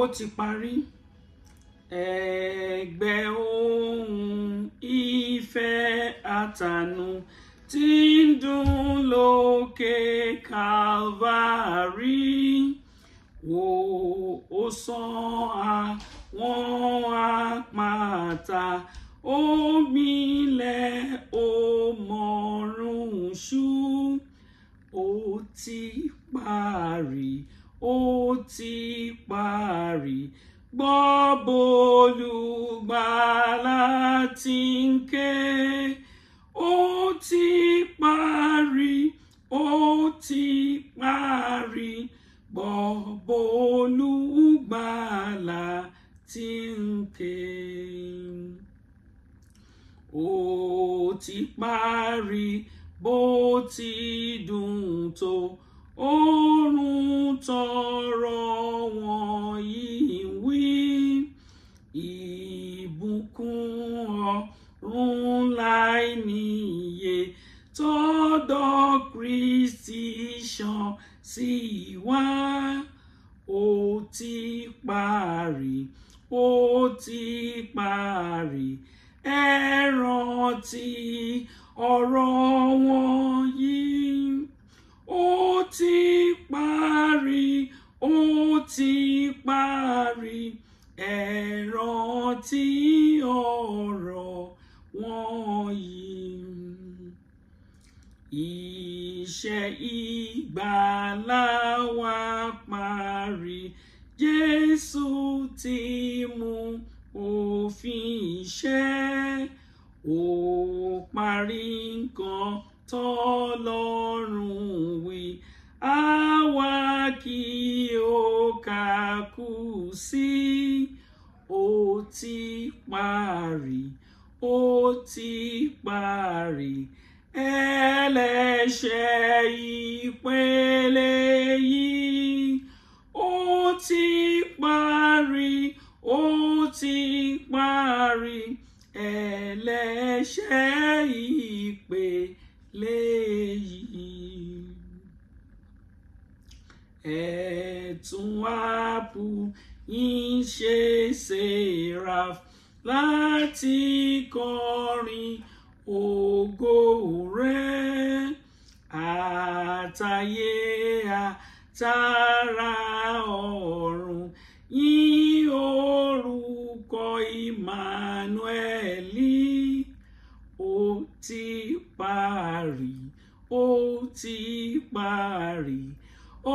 ó ti parí ẹgbẹ́ ohùn ìfẹ́ àtànú tí ń dún lókè Calvary wò ó sàn àwọn àpáta omilẹ̀ òmọ̀rún ṣú ó ti parí ó ti parí rí gbọ́ bólúgbàlà tí ń ké ó ti parí ó ti parí gbọ́ bólúgbàlà tí ń ké ó ti parí bó ti dùn tọ́dọ̀ Kristi ṣàn sí ìwá ó ti parí ó ti parí ẹ rántí ọ̀rọ̀ wọn yìí ó ti parí ó ti parí ẹ rántí ọ̀rọ̀ wọn yìí. Iṣẹ́ ìgbàlà wa parí, Jésù ti mú òfin ìṣẹ́, ó parí nǹkan tọ́lọ́run wí, àwa o ó kàkú sí, ó ti parí, ó ti parí ẹlẹ́ṣẹ̀ ìpele yìí ó ti parí ó ti parí ẹlẹ́ṣẹ̀ ìpele yìí ẹ̀tún ààbò yìí ṣe seraph láti kọrin o ògo rẹ àtayé àtàrà ọ̀run yìn orúkọ Ìmánúẹ́lì ó ti parí ó ti parí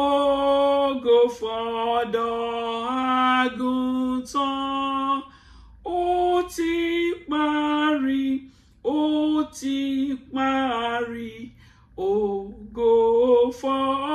ògo fọ̀dọ̀ ti parí ògo fọ́.